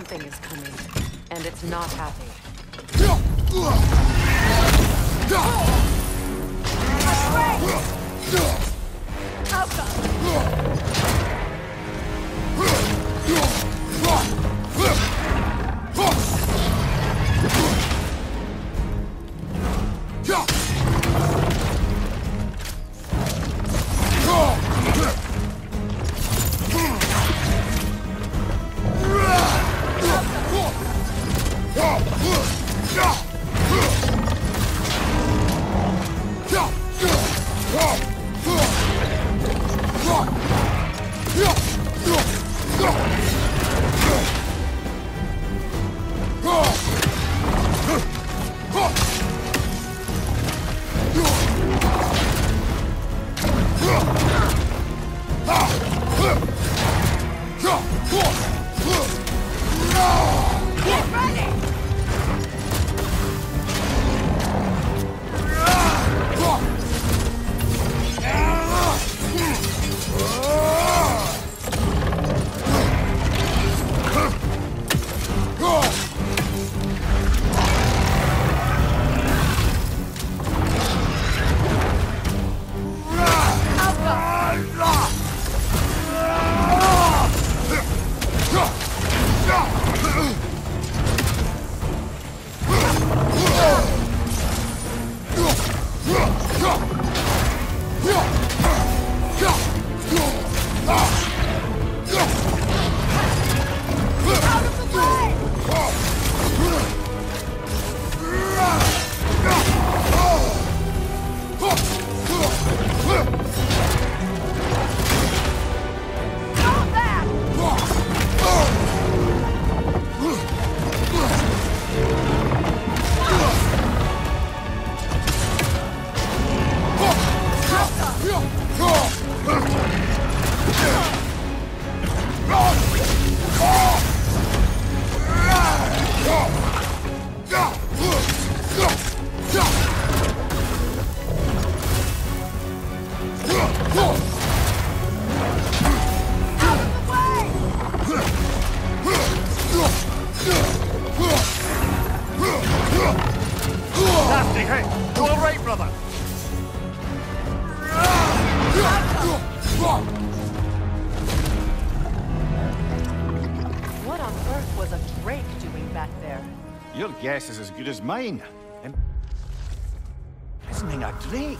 Something is coming, and it's not happy. 不 What on earth was a Drake doing back there? Your guess is as good as mine. Im- Imprisoning a Drake.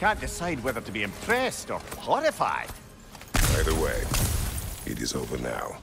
Can't decide whether to be impressed or horrified. Either way, it is over now.